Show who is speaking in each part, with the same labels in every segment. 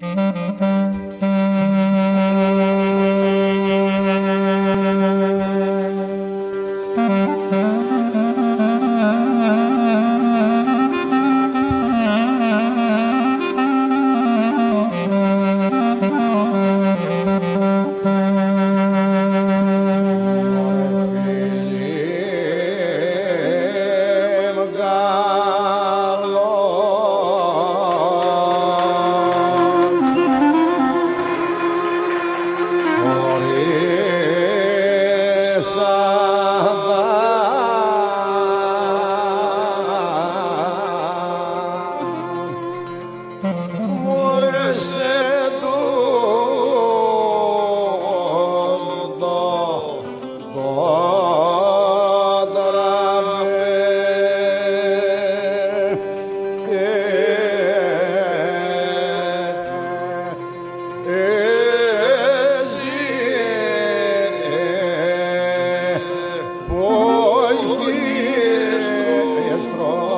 Speaker 1: Mm-hmm. Oh.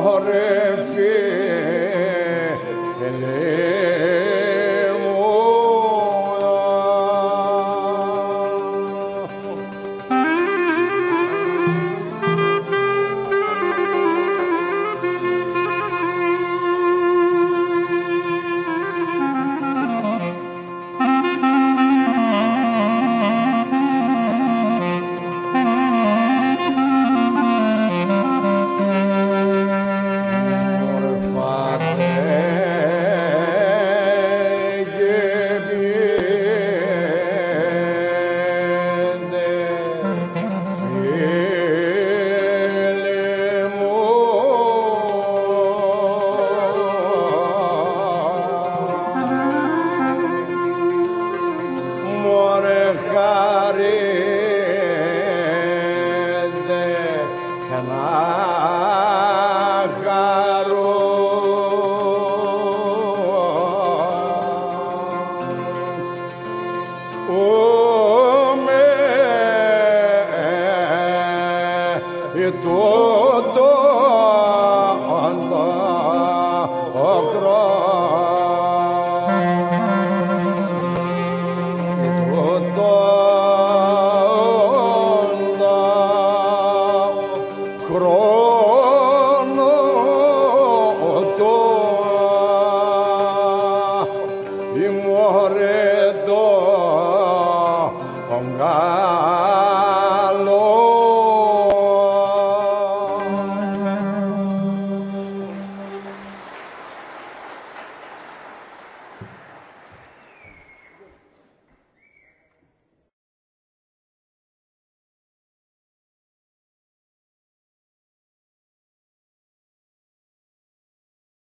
Speaker 1: har